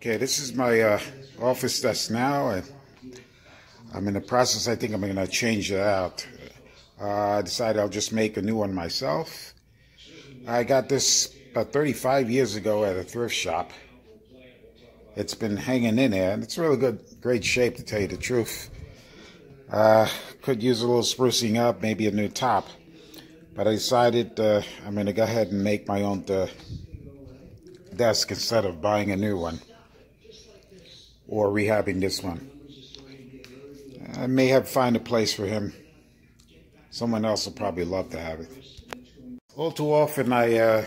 Okay, this is my uh, office desk now. and I'm in the process, I think I'm going to change it out. Uh, I decided I'll just make a new one myself. I got this about 35 years ago at a thrift shop. It's been hanging in there, and it's really good, great shape to tell you the truth. Uh, could use a little sprucing up, maybe a new top. But I decided uh, I'm going to go ahead and make my own uh, desk instead of buying a new one or rehabbing this one. I may have find a place for him. Someone else will probably love to have it. All too often I uh,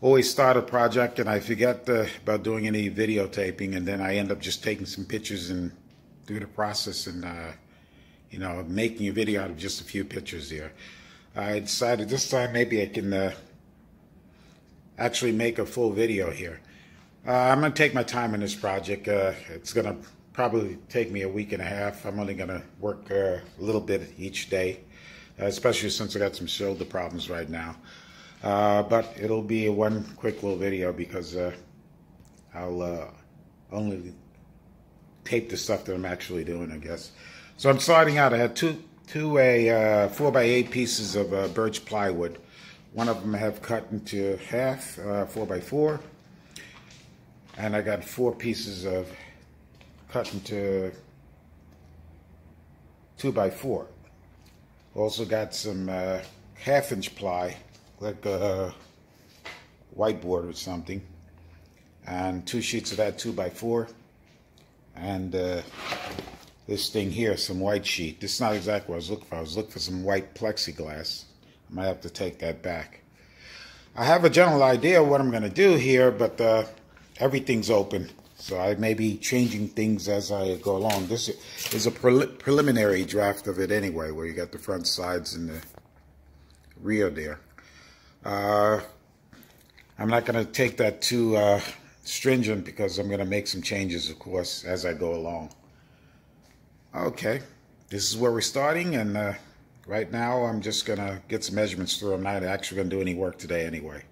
always start a project and I forget uh, about doing any videotaping and then I end up just taking some pictures and do the process and uh, you know making a video out of just a few pictures here. I decided this time maybe I can uh, actually make a full video here. Uh, I'm going to take my time in this project. Uh, it's going to probably take me a week and a half. I'm only going to work uh, a little bit each day, uh, especially since I got some shoulder problems right now. Uh, but it'll be one quick little video because uh, I'll only tape the stuff that I'm actually doing, I guess. So I'm starting out. I had two two a four by eight pieces of birch plywood. One of them I have cut into half, four by four and I got four pieces of cut into two by four. Also got some uh, half inch ply, like a whiteboard or something, and two sheets of that two by four, and uh, this thing here, some white sheet. This is not exactly what I was looking for. I was looking for some white plexiglass. I might have to take that back. I have a general idea what I'm going to do here, but uh, everything's open. So I may be changing things as I go along. This is a pre preliminary draft of it anyway, where you got the front sides and the rear there. Uh, I'm not going to take that too uh, stringent because I'm going to make some changes, of course, as I go along. Okay, this is where we're starting, and uh, right now I'm just going to get some measurements through. I'm not actually going to do any work today anyway.